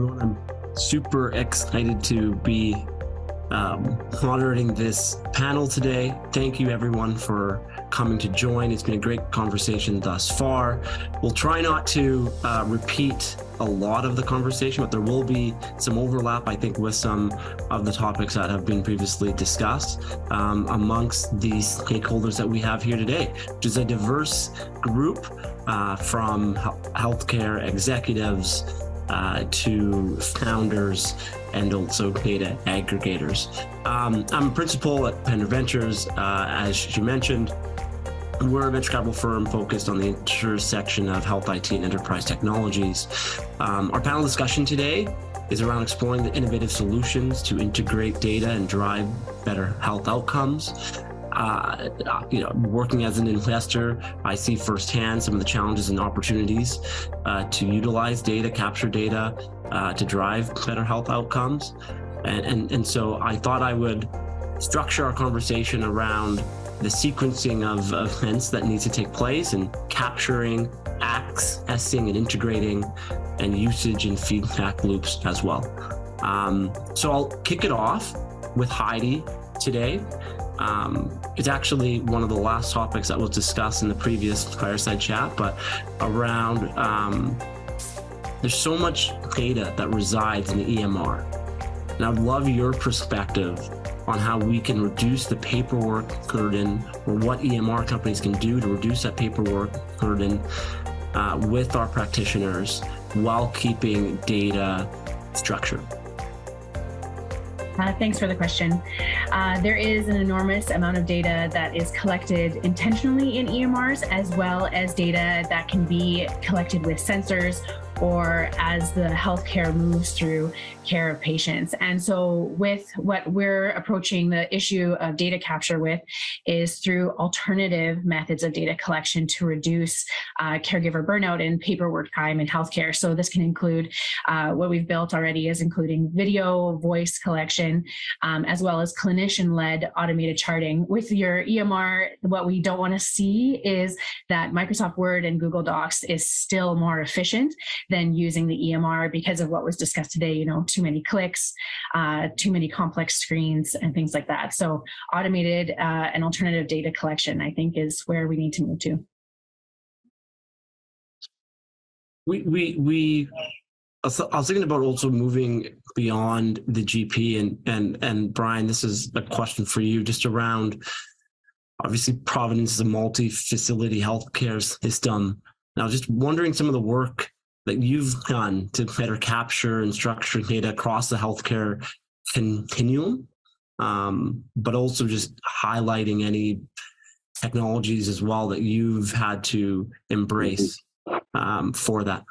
everyone. I'm super excited to be um, moderating this panel today. Thank you, everyone, for coming to join. It's been a great conversation thus far. We'll try not to uh, repeat a lot of the conversation, but there will be some overlap, I think, with some of the topics that have been previously discussed um, amongst the stakeholders that we have here today, which is a diverse group uh, from healthcare executives uh, to founders and also data aggregators. Um, I'm a principal at Pender Ventures, uh, as you mentioned. We're a venture capital firm focused on the intersection of health IT and enterprise technologies. Um, our panel discussion today is around exploring the innovative solutions to integrate data and drive better health outcomes. Uh, you know, working as an investor, I see firsthand some of the challenges and opportunities uh, to utilize data, capture data uh, to drive better health outcomes. And, and, and so I thought I would structure our conversation around the sequencing of events that needs to take place and capturing, accessing, and integrating and usage and feedback loops as well. Um, so I'll kick it off with Heidi today. Um, it's actually one of the last topics that was discussed in the previous fireside chat, but around um, there's so much data that resides in the EMR. And I'd love your perspective on how we can reduce the paperwork burden or what EMR companies can do to reduce that paperwork burden uh, with our practitioners while keeping data structured. Uh, thanks for the question. Uh, there is an enormous amount of data that is collected intentionally in EMRs, as well as data that can be collected with sensors or as the healthcare moves through care of patients. And so, with what we're approaching the issue of data capture with, is through alternative methods of data collection to reduce uh, caregiver burnout and paperwork time in healthcare. So, this can include uh, what we've built already is including video, voice collection, um, as well as clinician led automated charting. With your EMR, what we don't want to see is that Microsoft Word and Google Docs is still more efficient than using the EMR because of what was discussed today, you know, too many clicks, uh, too many complex screens, and things like that. So, automated uh, and alternative data collection, I think, is where we need to move to. We, we, we, I was thinking about also moving beyond the GP and, and, and Brian, this is a question for you just around obviously Providence is a multi-facility healthcare system. Now, just wondering some of the work that you've done to better capture and structure data across the healthcare continuum, um, but also just highlighting any technologies as well that you've had to embrace um, for that.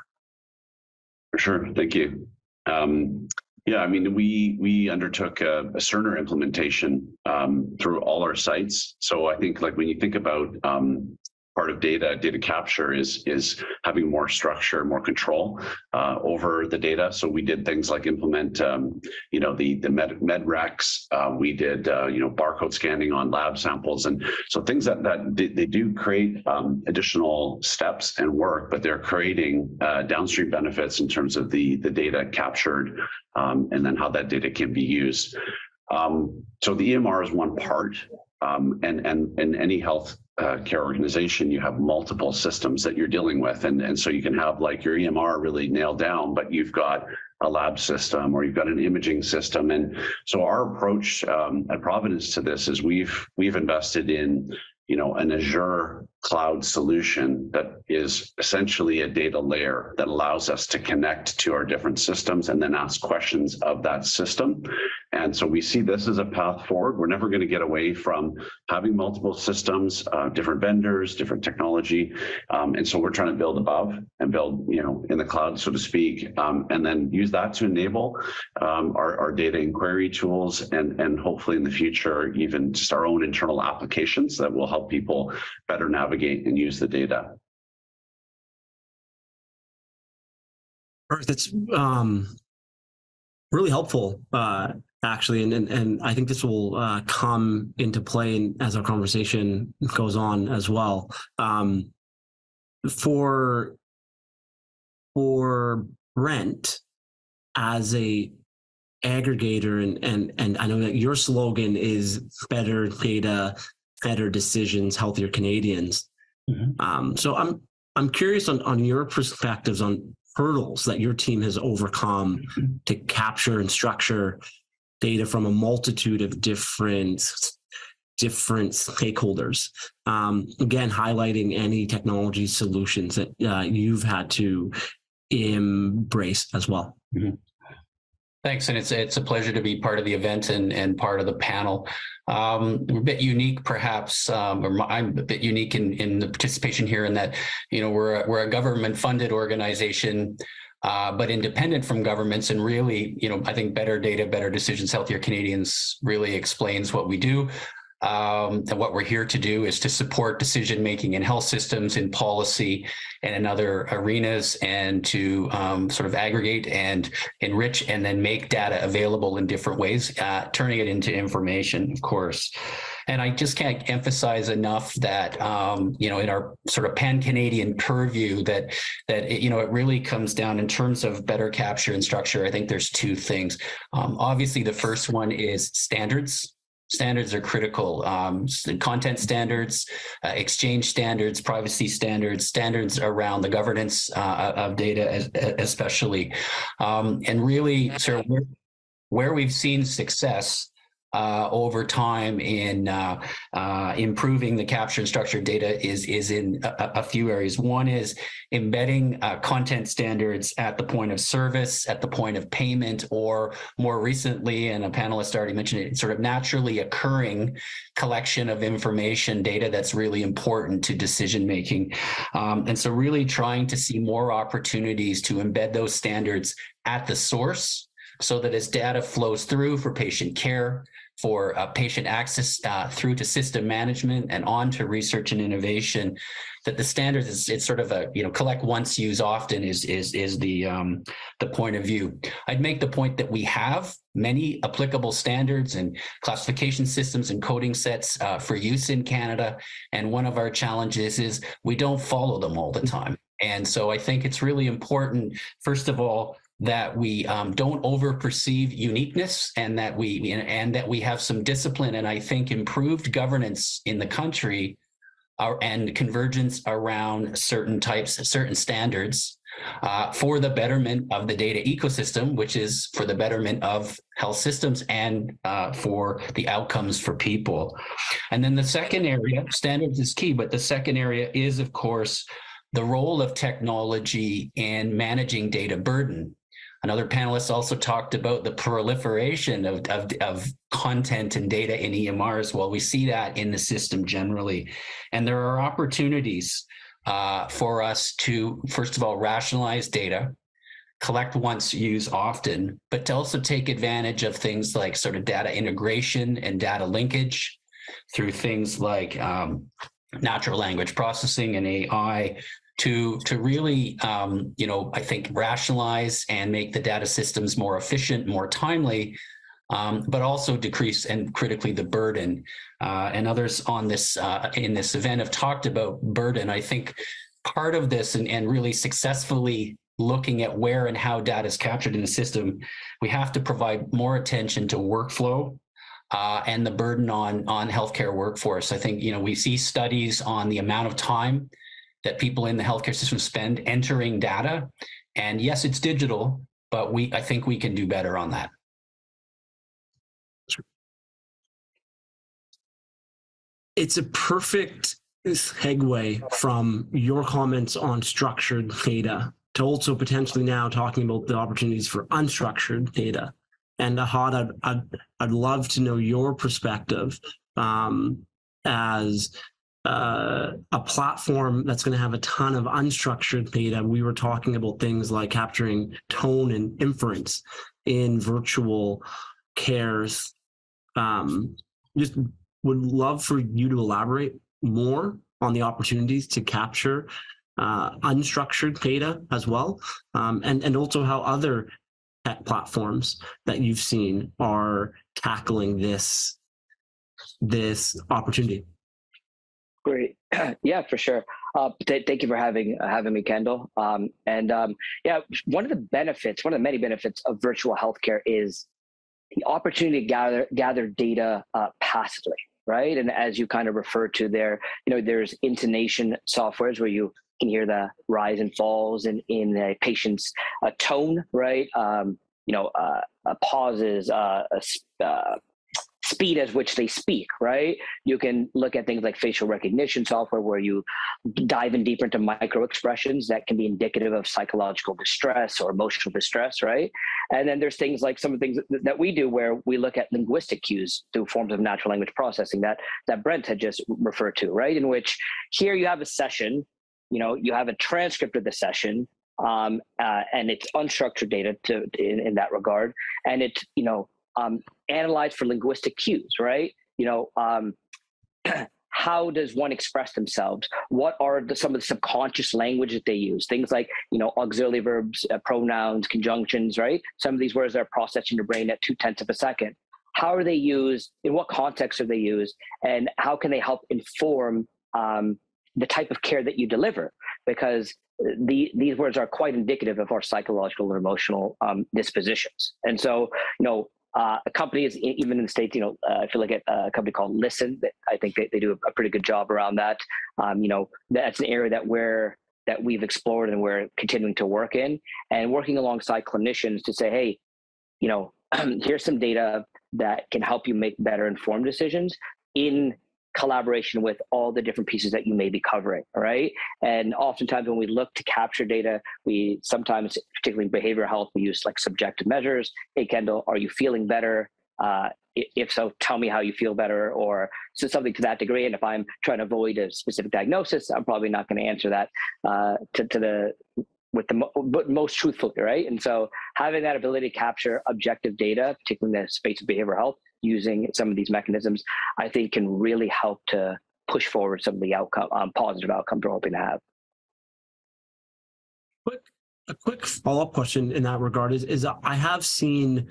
For sure. Thank you. Um, yeah, I mean, we we undertook a, a Cerner implementation um, through all our sites. So I think, like when you think about um, part of data data capture is is having more structure more control uh, over the data. So we did things like implement um, you know the the med, med recs. Uh, we did uh, you know barcode scanning on lab samples. And so things that that they, do create um, additional steps and work but they're creating uh, downstream benefits in terms of the the data captured um, and then how that data can be used. Um, so the EMR is one part um, and and and any health uh, care organization, you have multiple systems that you're dealing with. And, and so you can have like your EMR really nailed down, but you've got a lab system or you've got an imaging system. And so our approach um, at Providence to this is we've we've invested in you know an Azure cloud solution that is essentially a data layer that allows us to connect to our different systems and then ask questions of that system. And so we see this as a path forward. We're never going to get away from having multiple systems, uh, different vendors, different technology. Um, and so we're trying to build above and build, you know, in the cloud, so to speak, um, and then use that to enable um, our, our data inquiry tools and, and hopefully in the future, even just our own internal applications that will help people better navigate and use the data. That's um, really helpful. Uh, actually, and, and and I think this will uh, come into play in, as our conversation goes on as well. Um, for for Brent, as a aggregator and and and I know that your slogan is better data, better decisions, healthier Canadians. Mm-hmm. Um, so I'm I'm curious on on your perspectives on hurdles that your team has overcome mm-hmm. to capture and structure data from a multitude of different different stakeholders. Um, again, highlighting any technology solutions that uh, you've had to embrace as well. Mm-hmm. Thanks, and it's it's a pleasure to be part of the event and and part of the panel. Um, we're a bit unique, perhaps, um, or I'm a bit unique in in the participation here in that you know we're a, we're a government funded organization. Uh, but independent from governments and really, you know, I think better data, better decisions, healthier Canadians really explains what we do. Um, and what we're here to do is to support decision making in health systems, in policy, and in other arenas, and to um, sort of aggregate and enrich and then make data available in different ways, uh, turning it into information, of course. And I just can't emphasize enough that um, you know in our sort of pan Canadian purview that that it, you know it really comes down in terms of better capture and structure. I think there's two things. Um, obviously, the first one is standards standards are critical. Um, content standards, uh, exchange standards, privacy standards, standards around the governance uh, of data, especially, um, and really, of where, where we've seen success uh, over time in uh, uh, improving the capture and structured data is is in a, a few areas. One is embedding uh, content standards at the point of service, at the point of payment, or more recently, and a panelist already mentioned it, sort of naturally occurring collection of information data that's really important to decision making. Um, and so, really trying to see more opportunities to embed those standards at the source so that as data flows through for patient care, for uh, patient access uh, through to system management and on to research and innovation, that the standards is it's sort of a you know collect once, use often is is is the um, the point of view. I'd make the point that we have many applicable standards and classification systems and coding sets uh, for use in Canada, and one of our challenges is we don't follow them all the time. And so I think it's really important, first of all, that we um, don't over perceive uniqueness and that we and that we have some discipline and I think improved governance in the country are, and convergence around certain types, certain standards uh, for the betterment of the data ecosystem, which is for the betterment of health systems and uh, for the outcomes for people. And then the second area, standards is key, but the second area is, of course, the role of technology in managing data burden. Another panelist also talked about the proliferation of, of, of, content and data in EMRs. Well, we see that in the system generally. And there are opportunities uh, for us to, first of all, rationalize data, collect once, use often, but to also take advantage of things like sort of data integration and data linkage through things like um, natural language processing and AI to to really um, you know I think rationalize and make the data systems more efficient, more timely, um, but also decrease and critically the burden. Uh, and others on this uh, in this event have talked about burden. I think part of this and, and really successfully looking at where and how data is captured in the system, we have to provide more attention to workflow uh, and the burden on on healthcare workforce. I think you know we see studies on the amount of time that people in the healthcare system spend entering data. And yes, it's digital, but we I think we can do better on that. It's a perfect segue from your comments on structured data to also potentially now talking about the opportunities for unstructured data. And Ahad, I'd, I'd, I'd love to know your perspective um, as uh, a platform that's going to have a ton of unstructured data. We were talking about things like capturing tone and inference in virtual cares. Um, just would love for you to elaborate more on the opportunities to capture uh, unstructured data as well, um, and and also how other tech platforms that you've seen are tackling this this opportunity. Great. yeah, for sure. Uh, th- thank you for having uh, having me, Kenndal. Um, and um, yeah, one of the benefits, one of the many benefits of virtual healthcare is the opportunity to gather gather data uh, passively, right? And as you kind of refer to there, you know, there's intonation softwares where you can hear the rise and falls in in a patient's uh, tone, right? Um, you know, uh, uh, pauses, speed at which they speak, right? You can look at things like facial recognition software where you dive in deeper into micro expressions that can be indicative of psychological distress or emotional distress, right? And then there's things like some of the things that we do where we look at linguistic cues through forms of natural language processing that that Brent had just referred to, right? In which here you have a session, you know, you have a transcript of the session, um, uh, and it's unstructured data to, in, in that regard, and it you know um, analyze for linguistic cues, right? You know, um, how does one express themselves? What are the, some of the subconscious language that they use? Things like, you know, auxiliary verbs, uh, pronouns, conjunctions, right? Some of these words are processed in your brain at two tenths of a second. How are they used? In what context are they used? And how can they help inform um, the type of care that you deliver? Because the, these words are quite indicative of our psychological and emotional um, dispositions. And so, you know, uh, companies, even in the states, you know, uh, I feel like a, a, company called Listen. I think they, they do a pretty good job around that. Um, you know, that's an area that we're that we've explored and we're continuing to work in, and working alongside clinicians to say, hey, you know, here's some data that can help you make better informed decisions in collaboration with all the different pieces that you may be covering right? And oftentimes when we look to capture data we sometimes particularly in behavioral health we use like subjective measures. Hey Kenndal are you feeling better? Uh, if so tell me how you feel better or so something to that degree. And if i'm trying to avoid a specific diagnosis i'm probably not going to answer that uh, to, to the with the but most truthfully right and so having that ability to capture objective data particularly in the space of behavioral health using some of these mechanisms, I think can really help to push forward some of the outcome, um, positive outcomes we're hoping to have. Quick, a quick follow up question in that regard is, is I have seen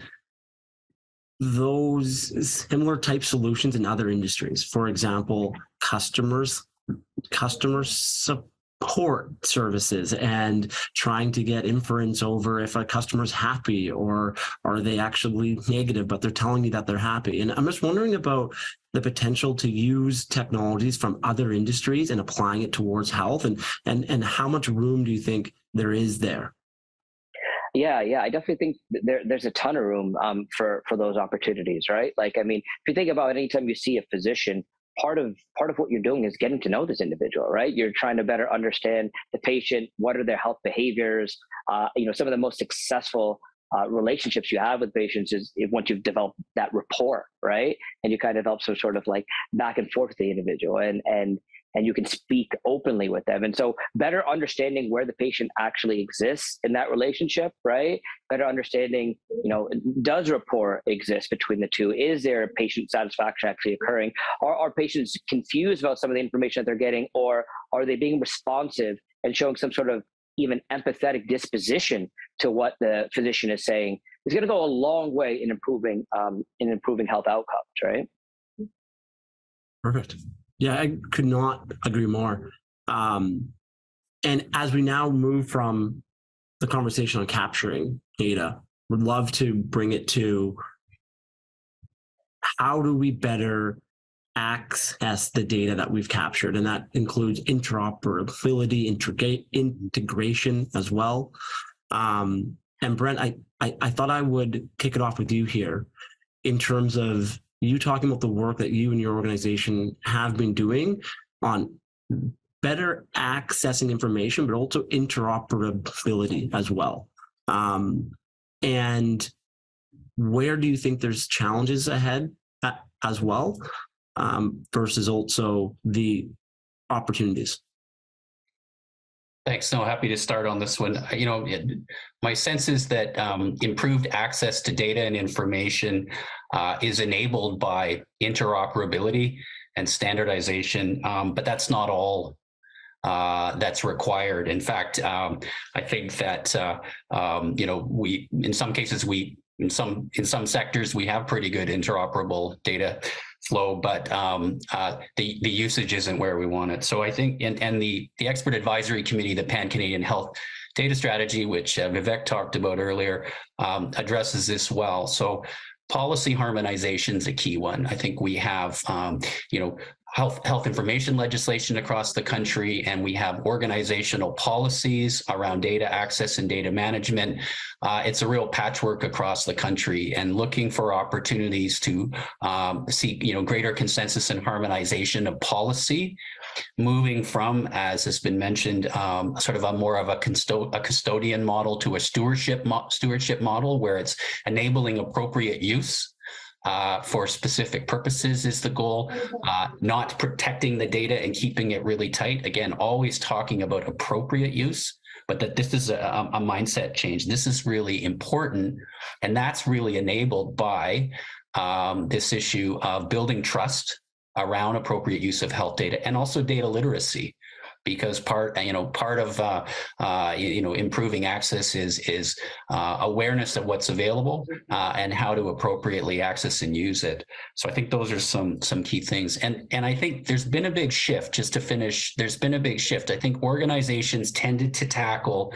those similar type solutions in other industries. For example, customers, customer support support services and trying to get inference over if a customer's happy or are they actually negative, but they're telling you that they're happy. And I'm just wondering about the potential to use technologies from other industries and applying it towards health and and and how much room do you think there is there? Yeah, yeah, I definitely think there, there's a ton of room um, for for those opportunities, right? Like, I mean, if you think about anytime you see a physician part of part of what you're doing is getting to know this individual right? You're trying to better understand the patient what are their health behaviors uh, you know some of the most successful uh, relationships you have with patients is once you've developed that rapport right? And you kind of develop some sort of like back and forth with the individual and and and you can speak openly with them. And so, better understanding where the patient actually exists in that relationship, right? Better understanding, you know, does rapport exist between the two? Is there patient satisfaction actually occurring? Are, are patients confused about some of the information that they're getting, or are they being responsive and showing some sort of even empathetic disposition to what the physician is saying? Is going to go a long way in improving um, in improving health outcomes, right? Perfect. Yeah, I could not agree more. Um, and as we now move from the conversation on capturing data, would love to bring it to how do we better access the data that we've captured, and that includes interoperability, integrate, integration as well. Um, and Brent, I, I I thought I would kick it off with you here in terms of you talking about the work that you and your organization have been doing on better accessing information, but also interoperability as well. Um, and where do you think there's challenges ahead as well um, versus also the opportunities? Thanks. No, happy to start on this one. You know, my sense is that um, improved access to data and information uh, is enabled by interoperability and standardization, um, but that's not all uh, that's required. In fact, um, I think that uh, um, you know we in some cases we in some in some sectors we have pretty good interoperable data flow, but um, uh, the the usage isn't where we want it. So I think, and and the the expert advisory committee, the Pan Canadian Health Data Strategy, which uh, Vivek talked about earlier, um, addresses this well. So policy harmonization is a key one. I think we have, um, you know, health health information legislation across the country, and we have organizational policies around data access and data management. Uh, it's a real patchwork across the country, and looking for opportunities to um, seek you know greater consensus and harmonization of policy, moving from, as has been mentioned, um, sort of a more of a, custo- a custodian model to a stewardship mo- stewardship model, where it's enabling appropriate use uh, for specific purposes is the goal, uh, not protecting the data and keeping it really tight. Again, always talking about appropriate use, but that this is a, a mindset change. This is really important. And that's really enabled by um, this issue of building trust around appropriate use of health data and also data literacy because part you know part of uh, uh, you know improving access is is uh, awareness of what's available uh, and how to appropriately access and use it. So I think those are some some key things. And and I think there's been a big shift. Just to finish, there's been a big shift. I think organizations tended to tackle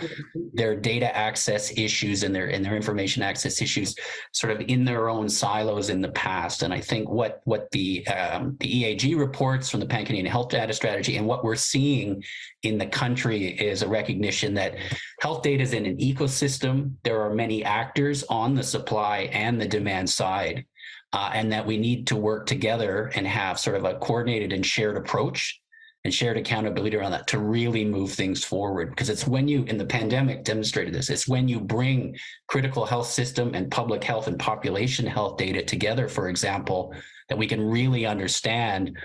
their data access issues and their and their information access issues sort of in their own silos in the past. And I think what what the um, the EAG reports from the Pan Canadian Health Data Strategy and what we're seeing in the country is a recognition that health data is in an ecosystem. There are many actors on the supply and the demand side, uh, and that we need to work together and have sort of a coordinated and shared approach and shared accountability around that to really move things forward. Because it's when you, in the pandemic, demonstrated this, it's when you bring critical health system and public health and population health data together, for example, that we can really understand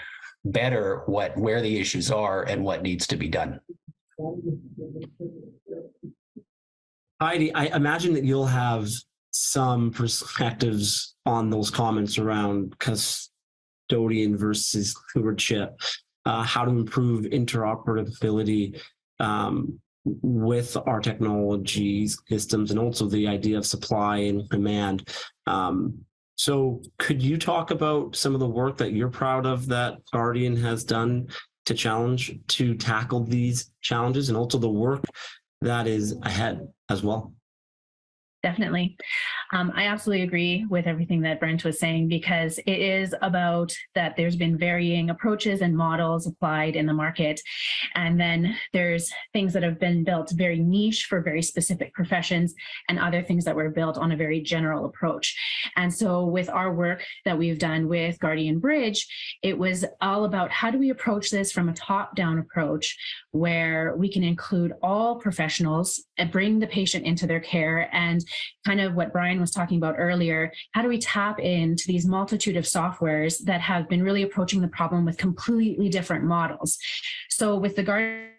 better what where the issues are and what needs to be done. Heidi, I imagine that you'll have some perspectives on those comments around custodian versus stewardship, uh, how to improve interoperability um, with our technology systems, and also the idea of supply and demand. Um, so, could you talk about some of the work that you're proud of that Guardian has done to challenge to tackle these challenges and also the work that is ahead as well? Definitely. Um, I absolutely agree with everything that Brent was saying because it is about that there's been varying approaches and models applied in the market. And then there's things that have been built very niche for very specific professions and other things that were built on a very general approach. And so with our work that we've done with Guardian Bridge, it was all about how do we approach this from a top down approach where we can include all professionals and bring the patient into their care and kind of what Brian was talking about earlier, how do we tap into these multitude of softwares that have been really approaching the problem with completely different models? So with the guard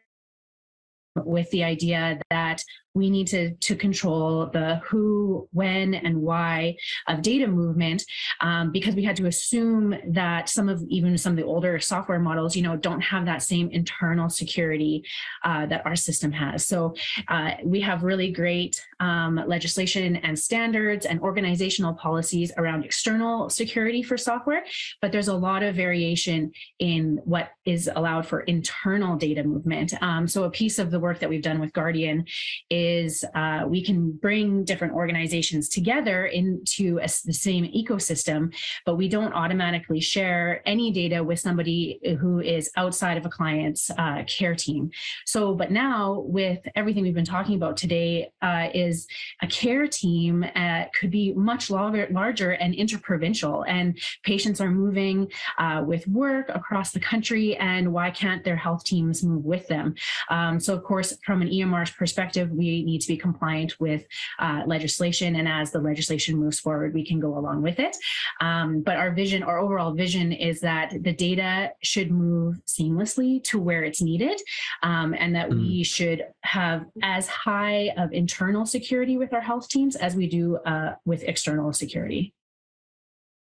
with the idea that we need to, to control the who, when, and why of data movement um, because we had to assume that some of even some of the older software models, you know, don't have that same internal security uh, that our system has. So uh, we have really great um, legislation and standards and organizational policies around external security for software, but there's a lot of variation in what is allowed for internal data movement. Um, so a piece of the work that we've done with Guardian is uh, we can bring different organizations together into a, the same ecosystem, but we don't automatically share any data with somebody who is outside of a client's uh, care team. So, but now with everything we've been talking about today, uh, is a care team uh, could be much longer, larger and interprovincial, and patients are moving uh, with work across the country, and why can't their health teams move with them? Um, so, course, from an EMR's perspective, we need to be compliant with uh, legislation. And as the legislation moves forward, we can go along with it. Um, but our vision, our overall vision is that the data should move seamlessly to where it's needed um, and that mm. we should have as high of internal security with our health teams as we do uh, with external security.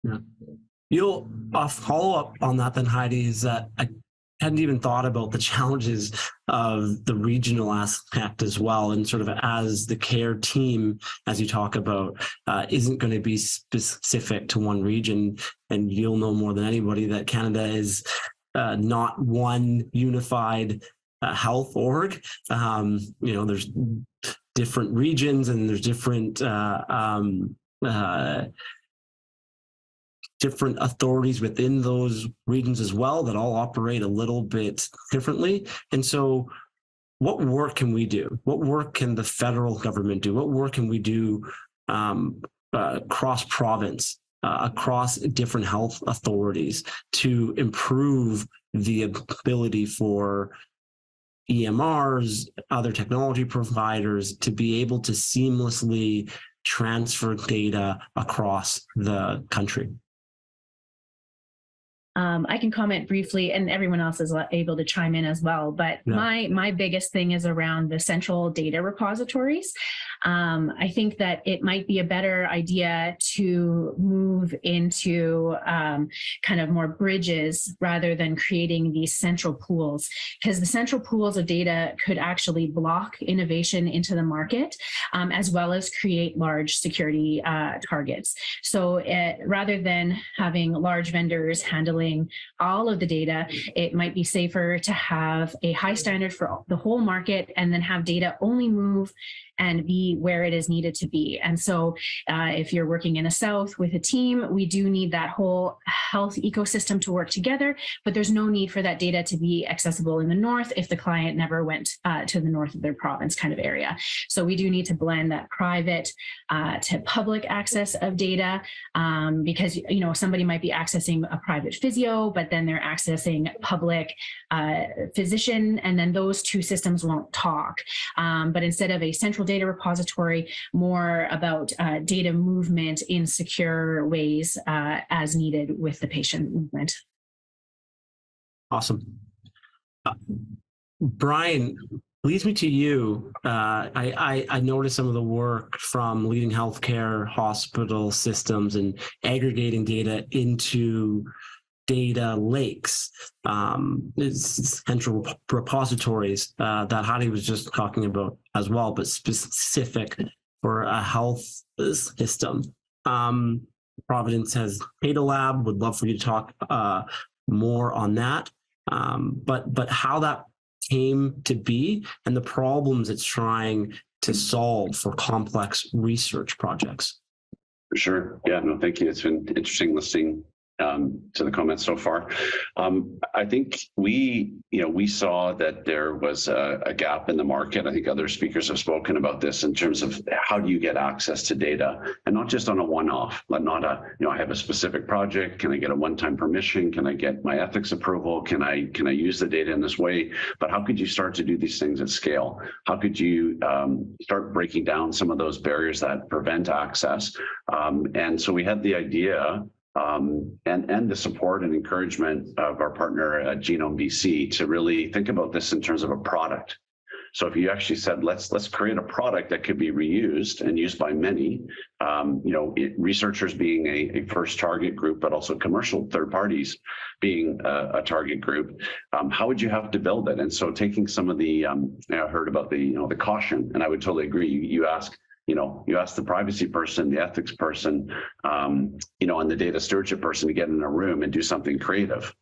Yeah. You'll uh, follow up on that then, Heidi, is that I hadn't even thought about the challenges of the regional aspect as well. And sort of as the care team as you talk about uh, isn't going to be specific to one region and you'll know more than anybody that canada is uh, not one unified uh, health org. Um, you know there's different regions and there's different uh, um, uh, different authorities within those regions as well that all operate a little bit differently. And so, what work can we do? What work can the federal government do? What work can we do um, uh, cross province, uh, across different health authorities to improve the ability for EMRs, other technology providers to be able to seamlessly transfer data across the country? Um, I can comment briefly, and everyone else is able to chime in as well. But yeah. my my biggest thing is around the central data repositories. Um, I think that it might be a better idea to move into um, kind of more bridges rather than creating these central pools, because the central pools of data could actually block innovation into the market, um, as well as create large security uh, targets. So it, rather than having large vendors handling all of the data, it might be safer to have a high standard for the whole market and then have data only move and be where it is needed to be. And so, uh, if you're working in the South with a team, we do need that whole health ecosystem to work together, but there's no need for that data to be accessible in the North if the client never went uh, to the north of their province kind of area. So, we do need to blend that private uh, to public access of data um, because, you know, somebody might be accessing a private physio, but then they're accessing public uh, physician, and then those two systems won't talk. Um, but instead of a central data repository, more about uh, data movement in secure ways uh, as needed with the patient movement. Awesome. Uh, Brian, leads me to you. Uh, I, I, I noticed some of the work from leading healthcare hospital systems and aggregating data into data lakes, um, central repositories uh, that Heidi was just talking about as well, but specific for a health system. Um, Providence has Data Lab. Would love for you to talk uh, more on that. Um, but but how that came to be and the problems it's trying to solve for complex research projects. For sure. Yeah. No. Thank you. It's been interesting listening um, to the comments so far. Um, I think we, you know, we saw that there was a, a, gap in the market. I think other speakers have spoken about this in terms of how do you get access to data, and not just on a one-off, but not a, you know, I have a specific project. Can I get a one-time permission? Can I get my ethics approval? Can I can I use the data in this way? But how could you start to do these things at scale? How could you um, start breaking down some of those barriers that prevent access? Um, and so we had the idea um, and, and the support and encouragement of our partner at Genome BC to really think about this in terms of a product. So if you actually said, let's let's create a product that could be reused and used by many, um, you know, it, researchers being a, a, first target group, but also commercial third parties being a, a target group, um, how would you have to build it? And so taking some of the, um, I heard about the, you know, the caution, and I would totally agree. You, you ask, you know, you ask the privacy person, the ethics person, um, you know, and the data stewardship person to get in a room and do something creative.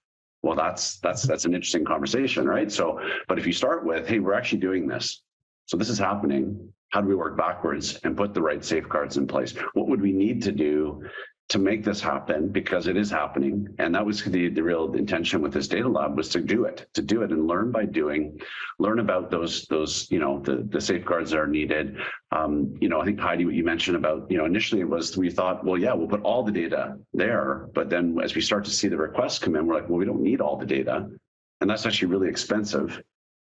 Well, that's that's that's an interesting conversation, right? So, but if you start with, hey, we're actually doing this, so this is happening. How do we work backwards and put the right safeguards in place? What would we need to do to make this happen because it is happening. And that was the, the real intention with this data lab was to do it to do it and learn by doing learn about those those you know the the safeguards that are needed. Um, you know i think heidi what you mentioned about you know initially it was we thought well yeah we'll put all the data there. But then as we start to see the requests come in we're like well we don't need all the data. And that's actually really expensive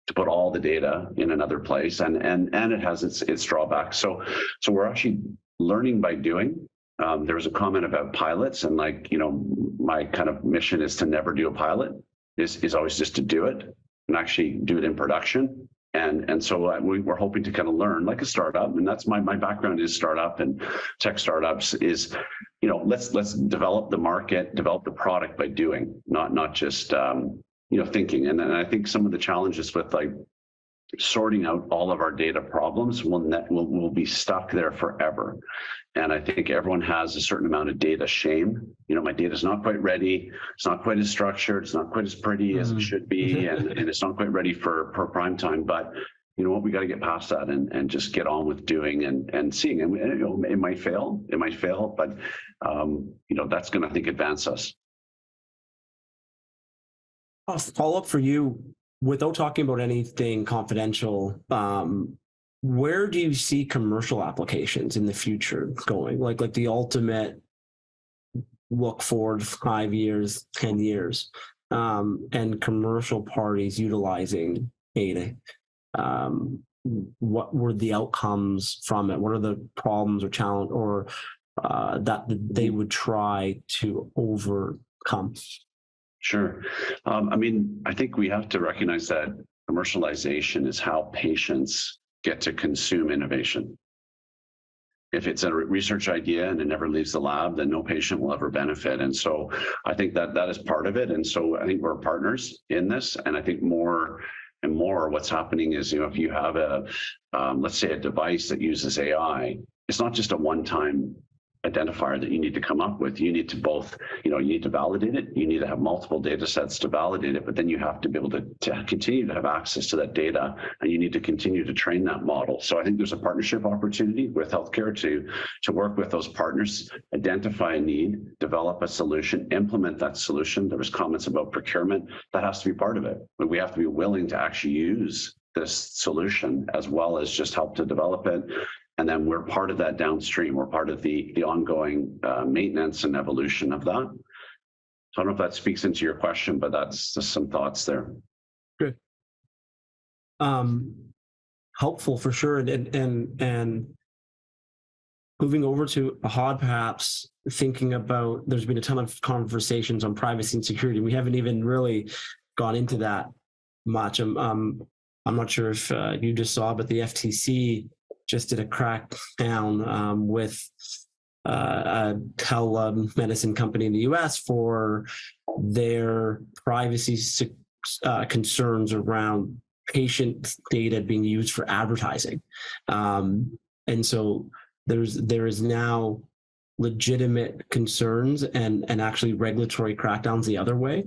to put all the data in another place. And and and it has its its drawbacks. So so we're actually learning by doing um, there was a comment about pilots and like you know my kind of mission is to never do a pilot is is always just to do it and actually do it in production. And and so uh, we, are hoping to kind of learn like a startup and that's my my background is startup and tech startups is you know let's let's develop the market develop the product by doing not not just um, you know thinking. And, and i think some of the challenges with like sorting out all of our data problems will net will, will be stuck there forever and i think everyone has a certain amount of data shame. You know my data is not quite ready. It's not quite as structured. It's not quite as pretty mm. as it mm. should be. And, and it's not quite ready for, for prime time. But you know what? We got to get past that and, and just get on with doing and and seeing. And you know it might fail. It might fail. But um, you know that's going to i think advance us. A follow up for you. Without talking about anything confidential um, where do you see commercial applications in the future going? Like like the ultimate look forward five years ten years um, and commercial parties utilizing ada um, what were the outcomes from it? What are the problems or challenge or uh, that they would try to overcome? Sure. Um, I mean, I think we have to recognize that commercialization is how patients get to consume innovation. If it's a research idea and it never leaves the lab, then no patient will ever benefit. And so I think that that is part of it. And so I think we're partners in this. And I think more and more what's happening is, you know, if you have a, um, let's say a device that uses AI, it's not just a one-time identifier that you need to come up with. You need to both, you know, you need to validate it. You need to have multiple data sets to validate it, but then you have to be able to, to continue to have access to that data and you need to continue to train that model. So I think there's a partnership opportunity with healthcare to, to work with those partners, identify a need, develop a solution, implement that solution. There was comments about procurement. That has to be part of it. We have to be willing to actually use this solution as well as just help to develop it and then we're part of that downstream. We're part of the the ongoing uh, maintenance and evolution of that. So I don't know if that speaks into your question, but that's just some thoughts there. Good. Um, helpful for sure, and and and moving over to Ahad, perhaps thinking about. There's been a ton of conversations on privacy and security. We haven't even really gone into that much. I'm um, I'm not sure if uh, you just saw, but the FTC just did a crackdown um, with uh, a telemedicine company in the US for their privacy uh, concerns around patient data being used for advertising. Um, and so there's there is now legitimate concerns and and actually regulatory crackdowns the other way.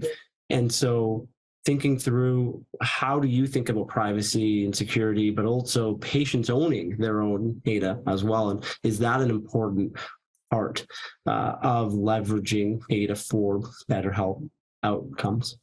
And so thinking through how do you think about privacy and security, but also patients owning their own data as well. And is that an important part uh, of leveraging data for better health outcomes?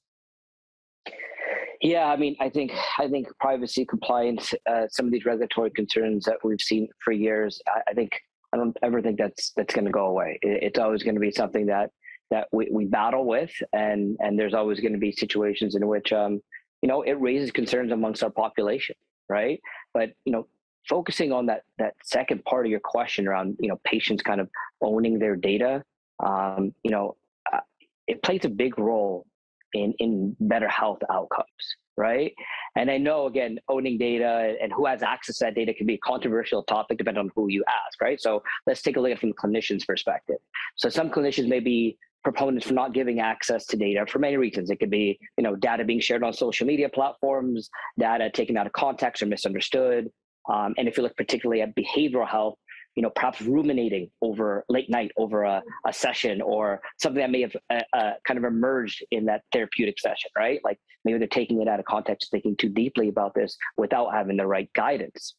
Yeah, I mean, I think I think privacy compliance, uh, some of these regulatory concerns that we've seen for years, I, I think I don't ever think that's that's going to go away. It, it's always going to be something that that we, we battle with and and there's always going to be situations in which um you know it raises concerns amongst our population right? But you know focusing on that that second part of your question around you know patients kind of owning their data um you know uh, it plays a big role in in better health outcomes right? And i know again owning data and who has access to that data can be a controversial topic depending on who you ask right? So let's take a look at it from the clinician's perspective. So some clinicians may be proponents for not giving access to data for many reasons. It could be, you know, data being shared on social media platforms, data taken out of context or misunderstood. Um, and if you look particularly at behavioral health, you know, perhaps ruminating over late night over a, a session or something that may have uh, uh, kind of emerged in that therapeutic session, right? Like maybe they're taking it out of context, thinking too deeply about this without having the right guidance.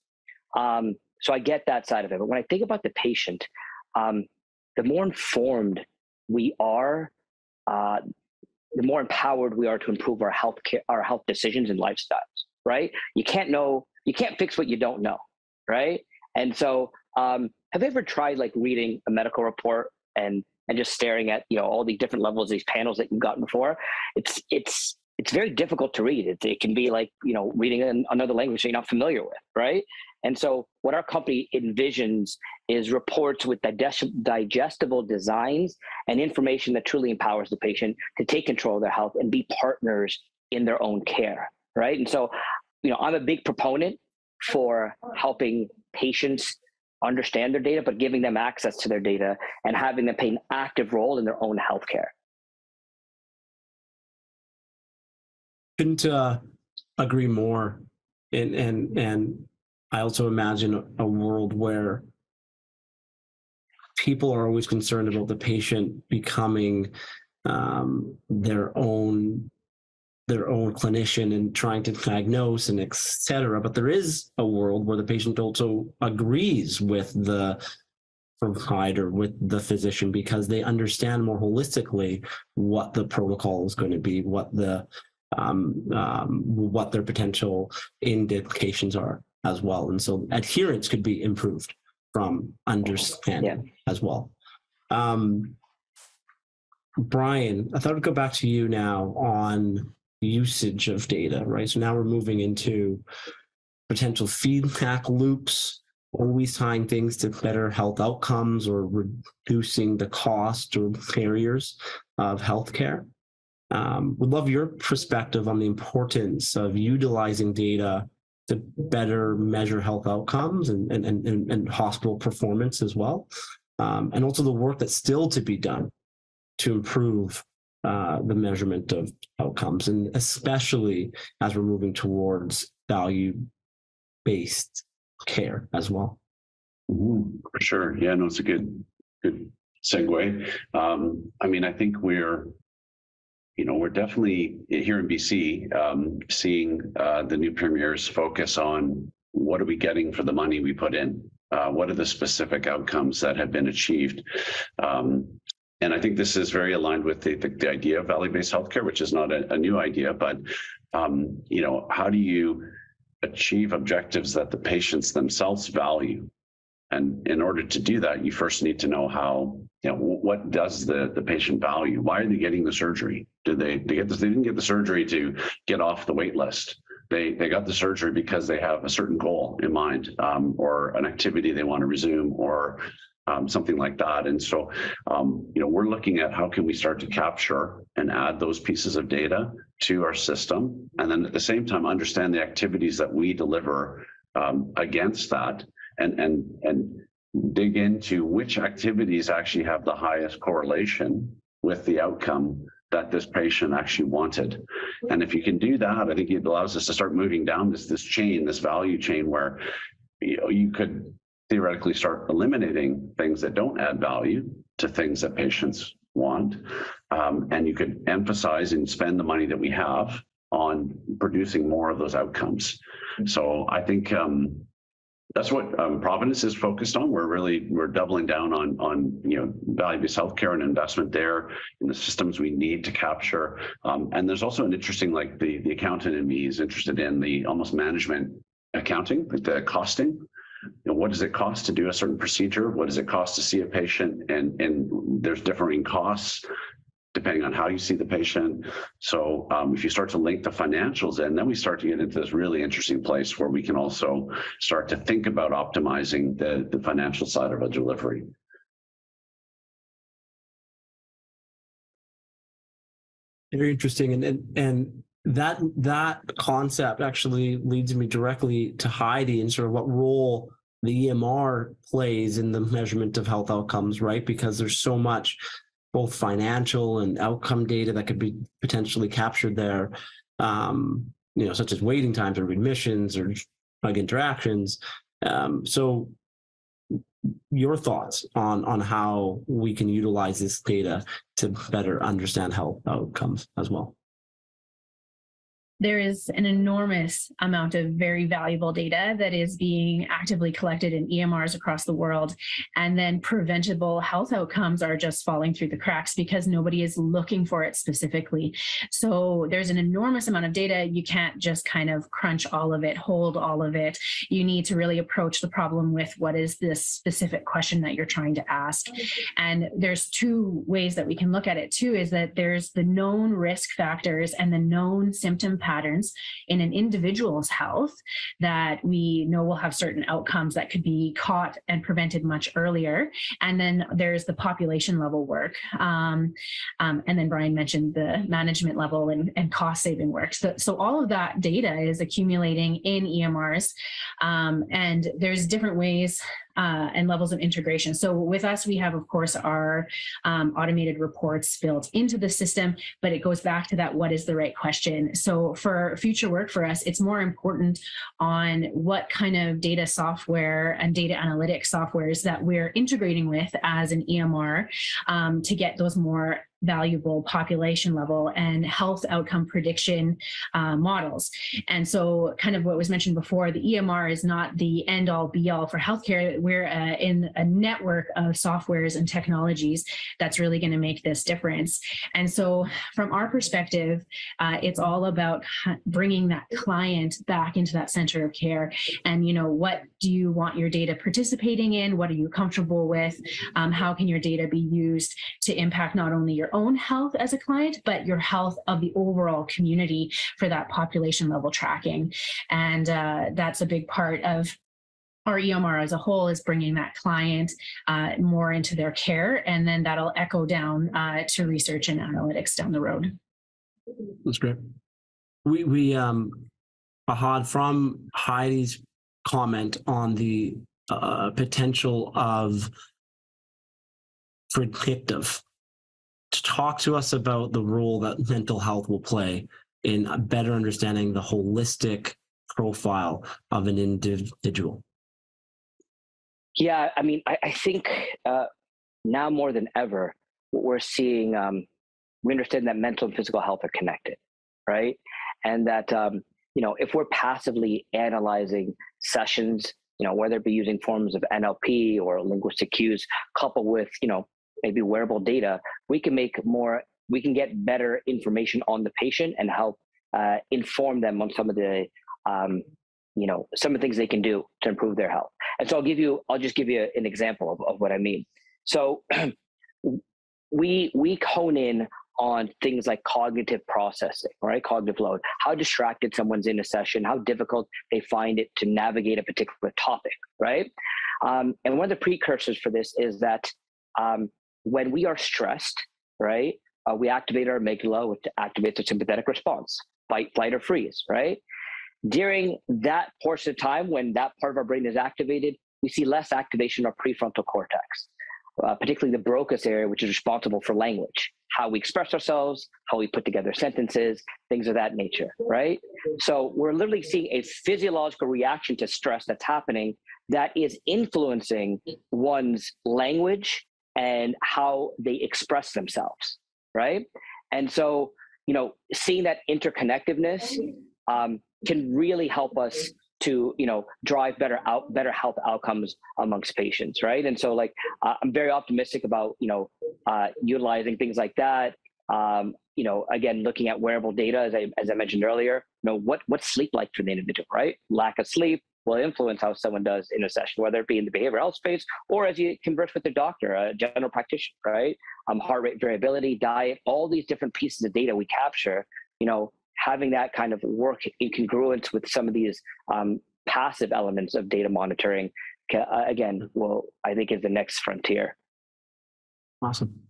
Um, so I get that side of it. But when I think about the patient, um, the more informed we are, uh, the more empowered we are to improve our health care, our health decisions and lifestyles. Right? You can't know, you can't fix what you don't know. Right? And so, um, have you ever tried like reading a medical report and and just staring at you know all the different levels, these panels that you've gotten before? It's it's it's very difficult to read. It, it can be like you know reading an, another language that you're not familiar with, right? And so, what our company envisions is reports with digestible designs and information that truly empowers the patient to take control of their health and be partners in their own care, right? And so, you know, I'm a big proponent for helping patients understand their data, but giving them access to their data and having them play an active role in their own healthcare. couldn't uh, agree more. And and and I also imagine a world where people are always concerned about the patient becoming um, their own their own clinician and trying to diagnose and etc. But there is a world where the patient also agrees with the provider, with the physician, because they understand more holistically what the protocol is going to be, what the um, um, what their potential indications are as well. And so adherence could be improved from understanding yeah. as well. Um, Brian, I thought I'd go back to you now on usage of data, right? So now we're moving into potential feedback loops, always tying things to better health outcomes or reducing the cost or barriers of healthcare. Um, would love your perspective on the importance of utilizing data to better measure health outcomes and, and, and, and hospital performance as well. Um, and also the work that's still to be done to improve uh, the measurement of outcomes, and especially as we're moving towards value based care as well. Mm-hmm. For sure. Yeah, no, it's a good, good segue. Um, I mean, I think we're, you know, we're definitely here in BC um, seeing uh, the new premier's focus on what are we getting for the money we put in? Uh, what are the specific outcomes that have been achieved? Um, and I think this is very aligned with the, the, the idea of value-based healthcare, which is not a, a new idea, but um, you know, how do you achieve objectives that the patients themselves value? And in order to do that, you first need to know how, you know, what does the, the patient value? Why are they getting the surgery? Did they, they get this? They didn't get the surgery to get off the wait list. They, they got the surgery because they have a certain goal in mind um, or an activity they want to resume or um, something like that. And so, um, you know, we're looking at how can we start to capture and add those pieces of data to our system, and then at the same time understand the activities that we deliver um, against that, and and and dig into which activities actually have the highest correlation with the outcome that this patient actually wanted. And if you can do that, I think it allows us to start moving down this this chain, this value chain where you know you could theoretically start eliminating things that don't add value to things that patients want. Um, and you could emphasize and spend the money that we have on producing more of those outcomes. So I think um, that's what um, Providence is focused on. We're really we're doubling down on on you know value-based healthcare and investment there in the systems we need to capture. Um, and there's also an interesting like the the accountant in me is interested in the almost management accounting, like the costing you know, what does it cost to do a certain procedure? What does it cost to see a patient? And, and there's differing costs depending on how you see the patient. So um, if you start to link the financials in, then we start to get into this really interesting place where we can also start to think about optimizing the, the financial side of a delivery. Very interesting. And, and, and that that concept actually leads me directly to Heidi and sort of what role the EMR plays in the measurement of health outcomes, right? Because there's so much both financial and outcome data that could be potentially captured there, um, you know, such as waiting times or readmissions or drug interactions. Um, so your thoughts on on how we can utilize this data to better understand health outcomes as well there is an enormous amount of very valuable data that is being actively collected in EMRs across the world. And then preventable health outcomes are just falling through the cracks because nobody is looking for it specifically. So there's an enormous amount of data. You can't just kind of crunch all of it, hold all of it. You need to really approach the problem with what is this specific question that you're trying to ask. And there's two ways that we can look at it too is that there's the known risk factors and the known symptom patterns in an individual's health that we know will have certain outcomes that could be caught and prevented much earlier. And then there's the population level work. Um, um, and then Brian mentioned the management level and, and cost saving work. So, so, all of that data is accumulating in EMRs. Um, and there's different ways uh, and levels of integration. So with us, we have, of course, our um, automated reports built into the system, but it goes back to that what is the right question. So for future work for us, it's more important on what kind of data software and data analytics softwares that we're integrating with as an EMR um, to get those more valuable population level and health outcome prediction uh, models. And so, kind of what was mentioned before, the EMR is not the end all be all for healthcare. We're uh, in a network of softwares and technologies that's really going to make this difference. And so, from our perspective, uh, it's all about bringing that client back into that center of care. And, you know, what do you want your data participating in? What are you comfortable with? Um, how can your data be used to impact not only your your own health as a client, but your health of the overall community for that population level tracking. And uh, that's a big part of our EMR as a whole is bringing that client uh, more into their care, and then that'll echo down uh, to research and analytics down the road. That's great. We we um, Ahad from Heidi's comment on the uh, potential of predictive talk to us about the role that mental health will play in better understanding the holistic profile of an individual. Yeah, I mean, I, I think uh, now more than ever, we're seeing, um, we understand that mental and physical health are connected, right? And that, um, you know, if we're passively analyzing sessions, you know, whether it be using forms of NLP or linguistic cues, coupled with, you know, maybe wearable data, we can make more, we can get better information on the patient and help uh, inform them on some of the, um, you know, some of the things they can do to improve their health. And so I'll give you, I'll just give you an example of, of what I mean. So we we hone in on things like cognitive processing, right? Cognitive load, how distracted someone's in a session, how difficult they find it to navigate a particular topic, right? Um, and one of the precursors for this is that um, when we are stressed, right, uh, we activate our amygdala, which activates the sympathetic response, fight, flight, or freeze, right? During that portion of time when that part of our brain is activated, we see less activation of prefrontal cortex, uh, particularly the Broca's area, which is responsible for language, how we express ourselves, how we put together sentences, things of that nature, right? So we're literally seeing a physiological reaction to stress that's happening that is influencing one's language and how they express themselves, right? And so, you know, seeing that interconnectedness um, can really help us to you know drive better out better health outcomes amongst patients right? And so like uh, i'm very optimistic about you know uh, utilizing things like that. Um, you know again looking at wearable data as I, as I mentioned earlier you know what what's sleep like for the individual right? Lack of sleep will influence how someone does in a session, whether it be in the behavioral health space or as you converse with the doctor, a general practitioner, right? Um, heart rate variability, diet, all these different pieces of data we capture, you know, having that kind of work in congruence with some of these um, passive elements of data monitoring, uh, again, will I think is the next frontier. Awesome.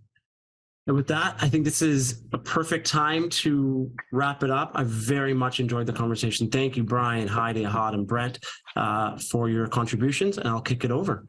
And with that, I think this is a perfect time to wrap it up. I very much enjoyed the conversation. Thank you, Brian, Heidi, Ahad, and Brent, uh, for your contributions, and I'll kick it over.